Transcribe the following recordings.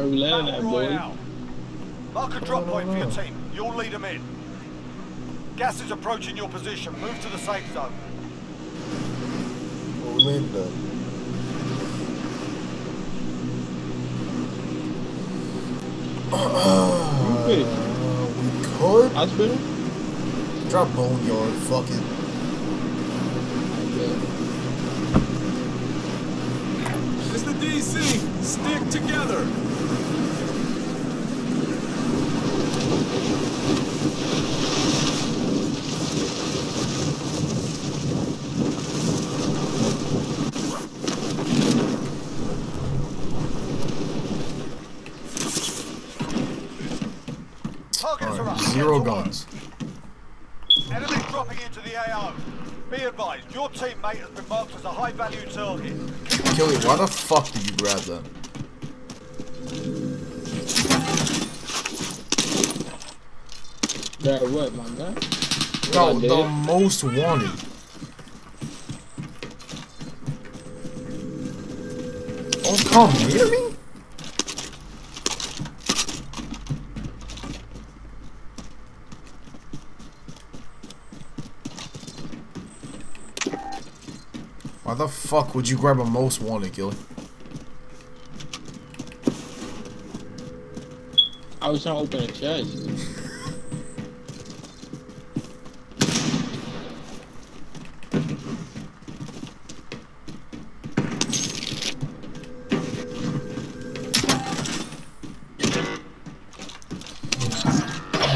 Are we that, boy? Mark a drop point for your team. You'll lead them in. Gas is approaching your position. Move to the safe zone. Well, we landed at. Uh, Wait. we could Hospital? drop boneyard. Fuck it. It's the DC. Stick together. Targets are Alright, up. Zero Get to work. guns. Enemy dropping into the AO. Be advised, your teammate has been marked as a high-value target. Killy, why the fuck did you grab that? That what, my guy? No, the most wanted. Oh, come near me? Why the fuck would you grab a most wanted, Gilly? I was trying to open a chest.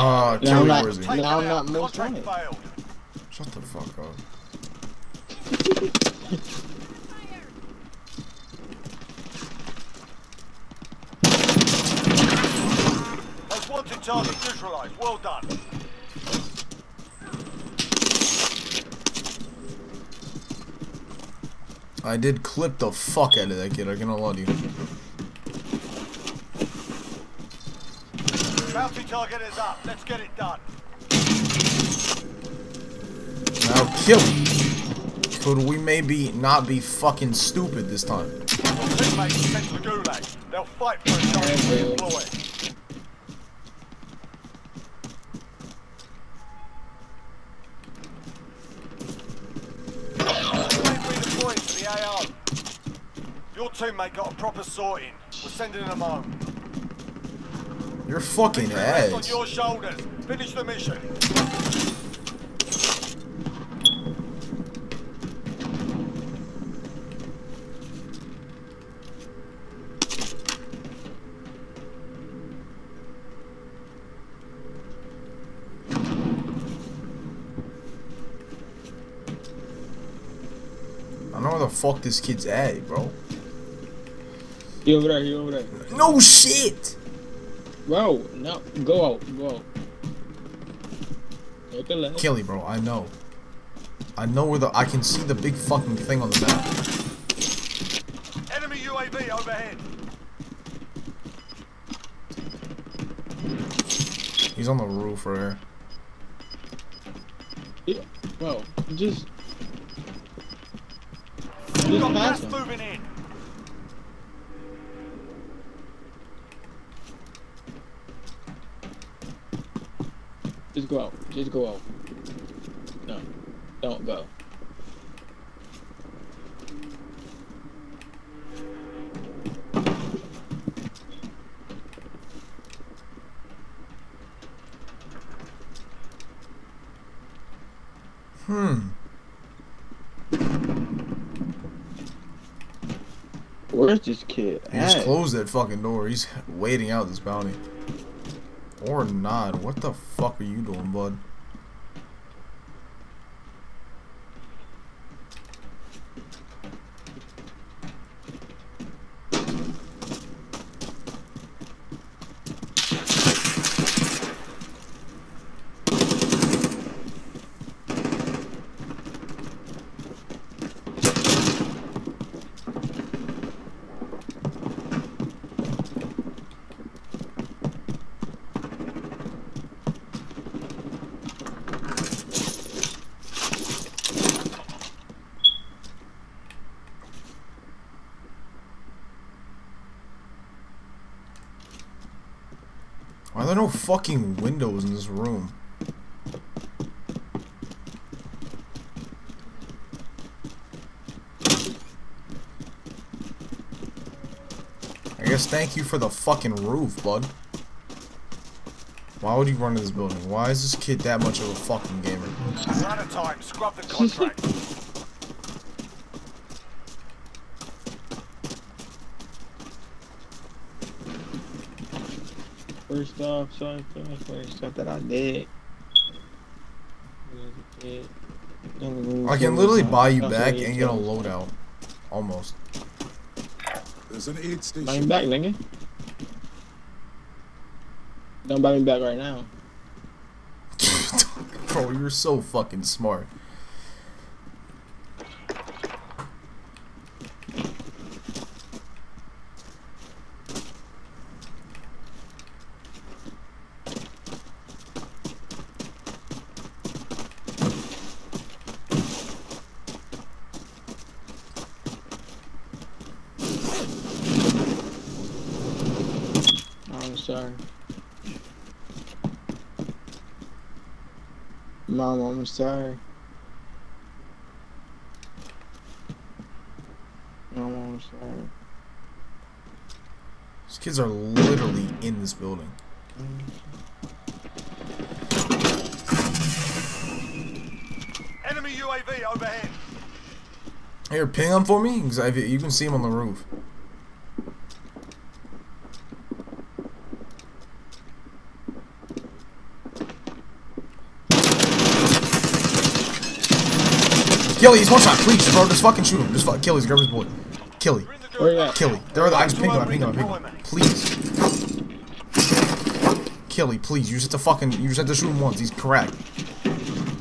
Ah, Now Kelly, I'm not- where is he? Now I'm not most wanted. Shut the fuck up. Most wanted target neutralized. Well done. I did clip the fuck out of that kid, I cannot lie to you. Bounty target is up. Let's get it done. Now kill him. Could we maybe not be fucking stupid this time? Sent to the gulag. They'll fight for a chance to Yeah, deploy. Redeploying to the AO. Your teammate got a proper sorting. We're sending them home. You're fucking Rest on your shoulders. Finish the mission. Fuck this kid's at, bro. He over there, he over there. No shit! Bro, no, go out, go out. Take a left. Kelly, bro, I know. I know where the- I can see the big fucking thing on the map. Enemy UAV overhead. He's on the roof right here. Yeah, bro, just. We've got gas moving in. Just go out. Just go out. No, don't go. Hmm. Where's this kid? He just closed that fucking door. He's waiting out this bounty. Or not. What the fuck are you doing, bud? Why are no fucking windows in this room? I guess thank you for the fucking roof, bud. Why would you run to this building? Why is this kid that much of a fucking gamer? We're out of time. Scrub the contract. First off, sorry for the first stuff that I did. I can literally buy you back and get a loadout. Almost. There's an aid Buy me station. back, nigga. Don't buy me back right now. Bro, you're so fucking smart. Sorry. Mom, I'm sorry. Mom, I'm sorry. These kids are literally in this building. Enemy UAV overhead. Here, ping them for me, because you can see them on the roof. Killy, he's one shot, please, bro. Just fucking shoot him. Just fuck, Killy's grab his boy. Killy, You're in the Where you at? Killy. There, I just pinged him. I pinged him. I pinged him. Please, Killy, please. You just have to fucking. You just have to shoot him once. He's correct.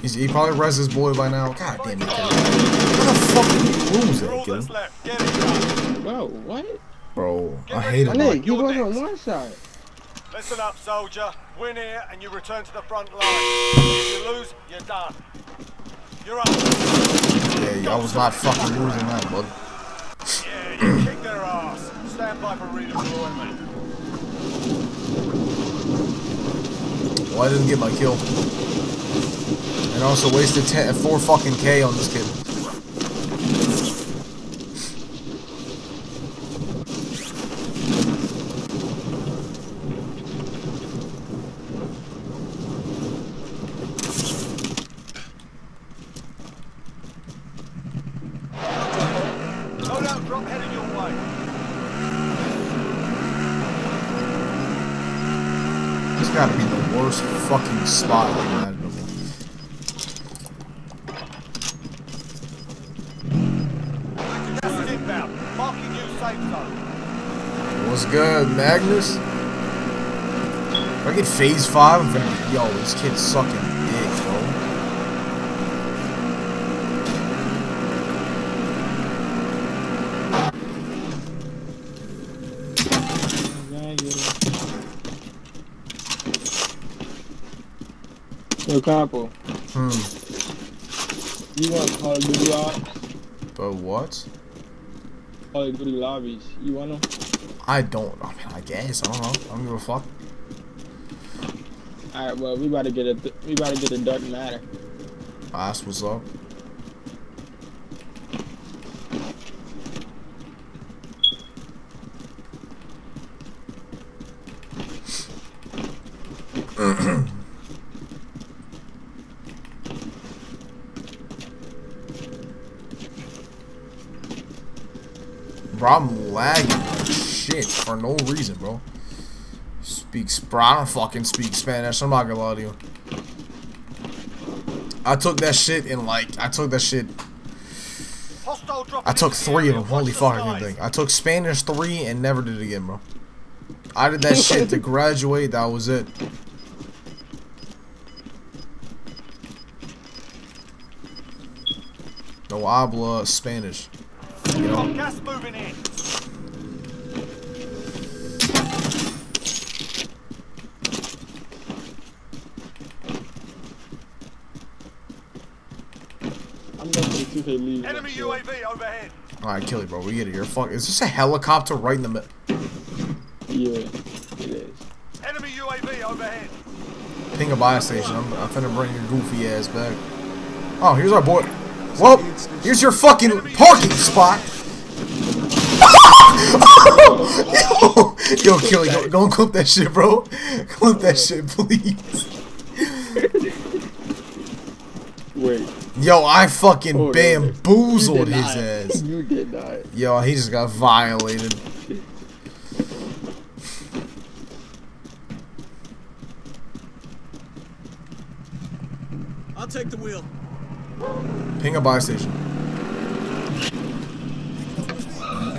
He's, he probably res his boy by now. God damn it, Killy. How the fuck did you lose You're that, Killy? that's left. Get it done. Whoa, what? Bro, I hate My him. ready. you You're was on next. one side. Listen up, soldier. Win here and you return to the front line. If you lose, you're done. You're up. Yeah, I was not fucking losing that, bud. Yeah, you kicked their ass. Stand by for redeployment. Well, I didn't get my kill. And also wasted 10, 4 fucking K on this kid. This gotta be the worst fucking spot imaginable. What's good, Magnus? If I get phase 5, I'm gonna. Yo, this kid's sucking dick, bro. Yeah, I get it. Yo, Capo, Hmm. you want Call of Duty lobbies? But what? Call of Duty lobbies. You want them? I don't. I mean, I guess. I don't know. I don't give a fuck. Alright, well, we about to get a we about to get a dark matter. Ask what's up. Bro, I'm lagging like shit for no reason, bro. Speak, bro. I don't fucking speak Spanish. I'm not gonna lie to you. I took that shit in like I took that shit. I took three of them. Holy fuck, I. I took Spanish three and never did it again, bro. I did that shit to graduate. That was it. No habla Spanish. You know. Gas moving in. I'm going to the 2K league. Enemy UAV overhead. All right, kill it, bro. We get it here. Fuck. Is this a helicopter right in the middle? Yeah, it is. Enemy Enemy UAV overhead. Ping a buy station. I'm, I'm finna bring your goofy ass back. Oh, here's our boy. Well, here's your fucking parking spot. yo, yo, Kelly, don't, don't clip that shit, bro. Clip that shit, please. Wait. Yo, I fucking oh, Hold on. bamboozled his not. ass. You did not. Yo, he just got violated. I'll take the wheel. Ping a buy station.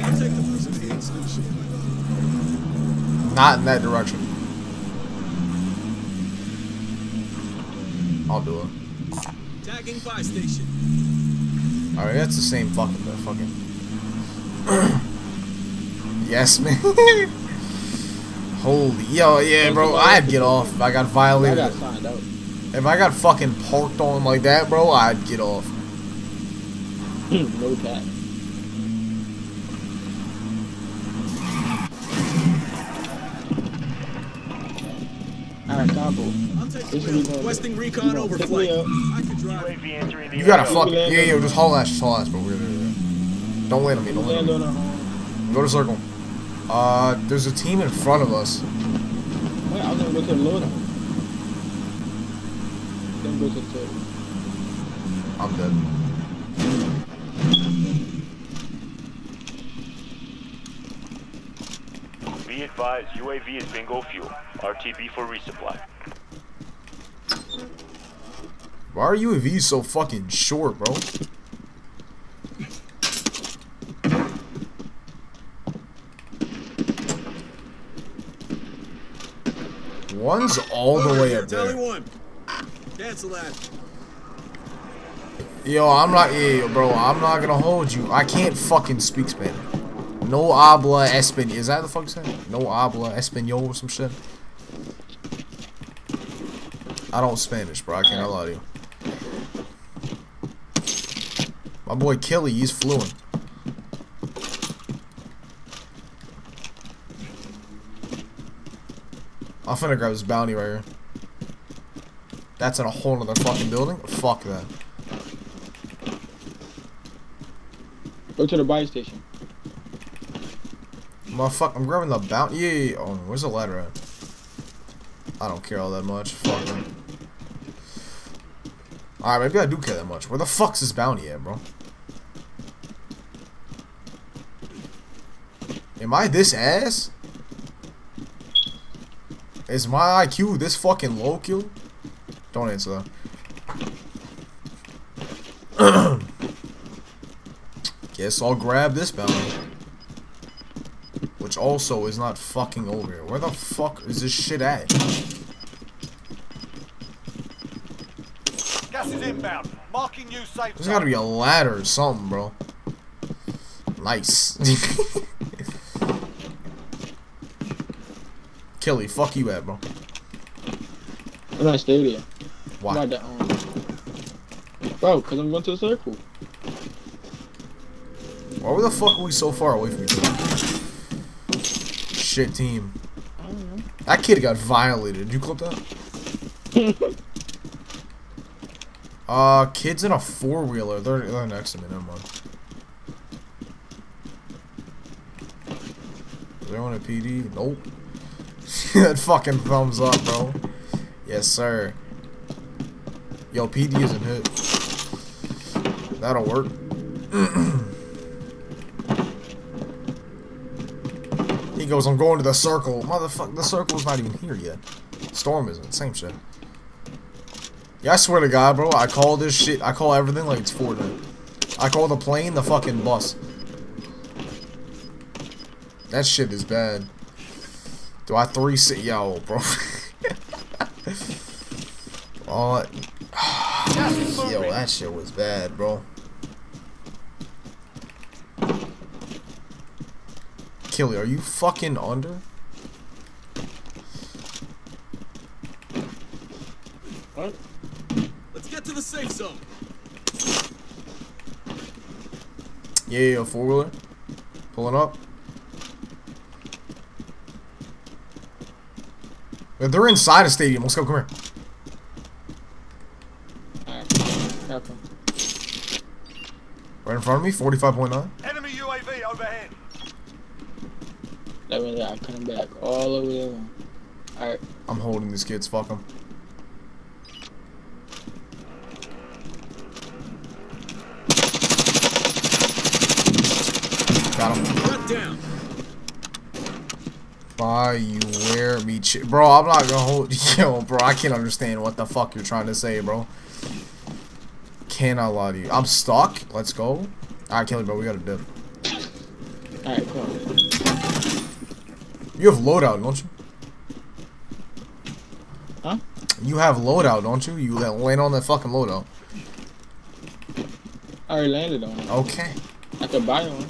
I'll take the wheel. Not in that direction. I'll do it. Tagging buy station. Alright, that's the same fucking thing. fucking. yes, man. Holy yo, yeah, bro. I'd get off I got I violated. got signed out. If I got fucking parked on like that, bro, I'd get off. no cap. Alright, combo. I'll take the This will be wheel. going- Requesting you recon overflight. me up. I could drive. UAV entering the You gotta area. fuck. we land Yeah, just haul ass, just haul ass, bro. We're there, there. Don't land on me. Don't land Land on me. on our home. Go to circle. Uh, there's a team in front of us. Wait, I was gonna go to the loadout. Then go to the turtle. I'm dead. Be advised, UAV is bingo fuel. RTB for resupply. Why are UAVs so fucking short, bro? One's all the way up Tally there. Cancel that. Yo, I'm not, yeah, bro, I'm not gonna hold you. I can't fucking speak Spanish. No habla español. Is that the fuck saying? No habla español or some shit? I don't Spanish, bro. I can't lie to you. My boy Kelly, he's fluent. I'm finna grab this bounty right here. That's in a whole other fucking building? Fuck that. Go to the buy station. Motherfucker, I'm grabbing the bounty. Yeah, yeah, yeah. Oh, where's the ladder at? I don't care all that much. Fuck it. Alright, maybe I do care that much. Where the fuck's this bounty at, bro? Am I this ass? Is my IQ this fucking low, Q? Don't answer that. Guess I'll grab this bounty. Which also is not fucking over here. Where the fuck is this shit at? Gas is inbound. Marking new safe There's zone. gotta be a ladder or something, bro. Nice. Kelly, fuck you at, bro. I'm not stay Why? That, um, bro, cause I'm going to the circle. Why the fuck are we so far away from each other? Shit team. I don't know. That kid got violated. Did you clip that? uh, kids in a four wheeler. They're, they're next to me. Never mind. Is there one at PD? Nope. that fucking thumbs up, bro. Yes, sir. Yo, PD isn't hit. That'll work. he goes, I'm going to the circle. Motherfucker, the circle's not even here yet. Storm isn't. Same shit. Yeah, I swear to God, bro, I call this shit, I call everything like it's Fortnite. I call the plane the fucking bus. That shit is bad. Do I three sit? Yo, bro. moving. Yo, that shit was bad, bro. Killy, are you fucking under? What? Let's get to the safe zone. Yeah, yeah, four wheeler. Pulling up. If they're inside a stadium, let's go. Come here. Alright. Here I come. Right in front of me, 45.9. Enemy UAV overhead. That means I'm coming back all over there. Alright. I'm holding these kids. Fuck them. Got him. Cut down. Why you wear me, ch bro? I'm not gonna hold yo, bro. I can't understand what the fuck you're trying to say, bro. Cannot lie to you. I'm stuck. Let's go. Alright, Kelly, bro. We gotta dip. Alright, come on. You have loadout, don't you? Huh? You have loadout, don't you? You la- land on that fucking loadout. I already landed on it. Okay. I could buy one.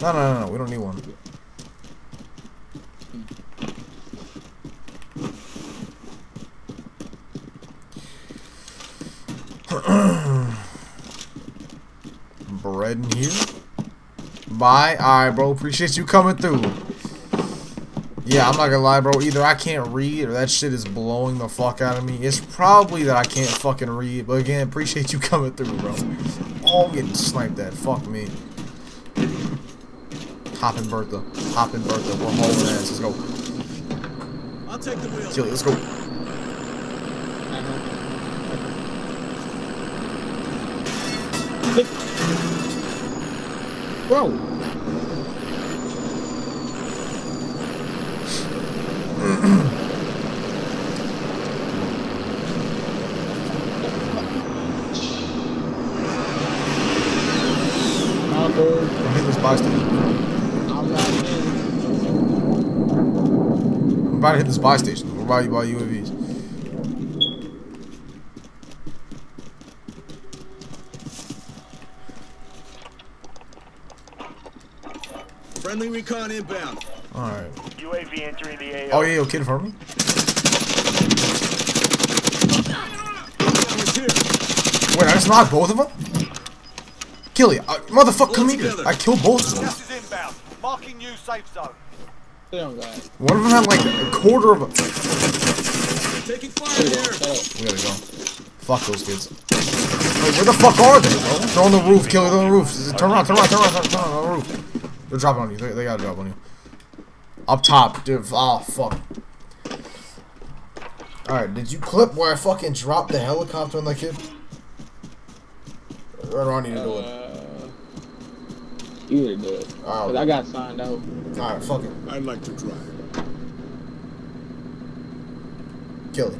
No, no, no, no. We don't need one. Bread in here. Bye. Alright, bro. Appreciate you coming through. Yeah, I'm not gonna lie, bro. Either I can't read or that shit is blowing the fuck out of me. It's probably that I can't fucking read. But again, appreciate you coming through, bro. Oh, I'm getting sniped at. Fuck me. Hoppin' Bertha. Hoppin' Bertha. We're hauling ass. Let's go. I'll take the wheel. It. Let's go. Bro. Uncle, I'm hitting this station. I'm. About to hit this buy station. We're about to buy UAVs. Friendly recon inbound. Alright. UAV entering the AO. Oh, yeah, yo, kid in front me. Wait, I just knocked both of them? Kill you. Uh, motherfucker, come here. I killed both of them. Inbound. Marking new safe zone. They don't got it. One of them had like a quarter of a... Taking fire Shut here. We gotta go. Fuck those kids. Wait, where the fuck are they, bro? They're on the roof. Kill it on the roof. Turn around, turn around, turn around, turn around, turn around on the roof. They're dropping on you. They, they gotta drop on you. Up top, dude. Oh, fuck. Alright, did you clip where I fucking dropped the helicopter on that kid? Right around you to do it. Uh, you would do it. Oh. Cause I got signed out. Alright, fuck it. I'd like to drive. Kill it.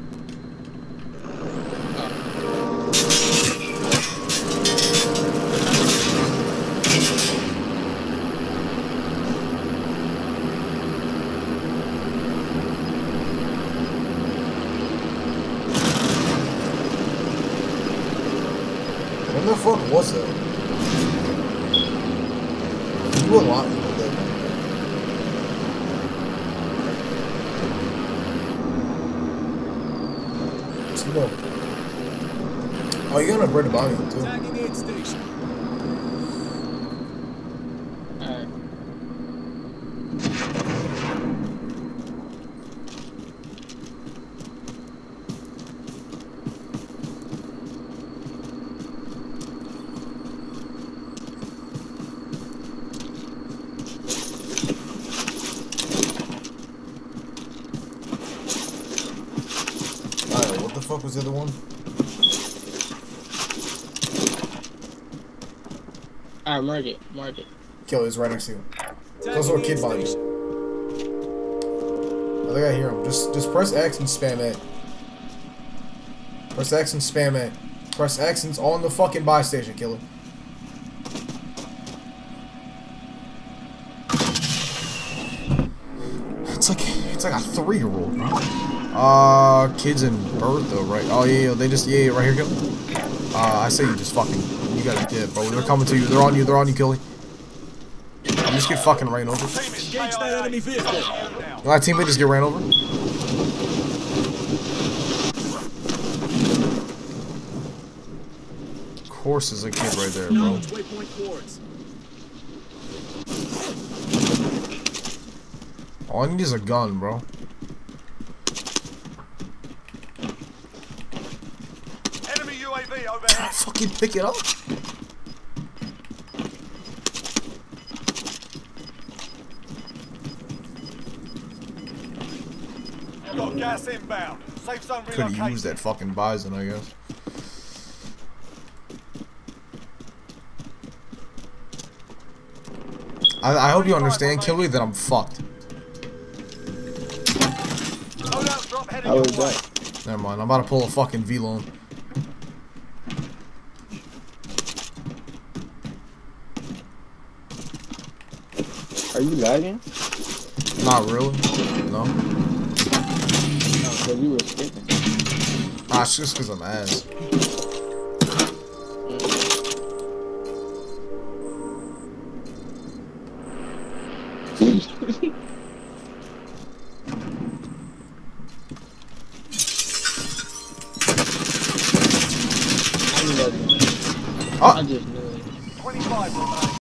When the fuck was it? You a lot people dead. Oh, you're gonna bread the body too. Tagging aid station. Alright. Alright, what the fuck was the other one? Alright, mark it. Mark it. Kill is right next to you. Those Tagging kid bodies. I think I hear him. Just just press X and spam A. Press X and spam A. Press X and it's on the fucking buy station, killer. It's like it's like a three year old, bro. Uh kids in Bertha, right? Oh yeah, yeah, they just yeah, yeah right here, kill. Uh I say you just fucking you gotta dip, bro. They're coming to you, they're on you, they're on you, Killy. I'm just get fucking ran over. My teammate just get ran over. Of course, there's a kid right there, bro. All I need is a gun, bro. Fucking pick it up? Got gas inbound. Safe zone Could have used that fucking bison, I guess. I, I hope you understand, Killy, that I'm fucked. Loadout drop heading How your was way. that? Never mind, I'm about to pull a fucking V-loan. Are you lagging? Not really. No. No, because you were skipping. Ah, it's just because I'm ass.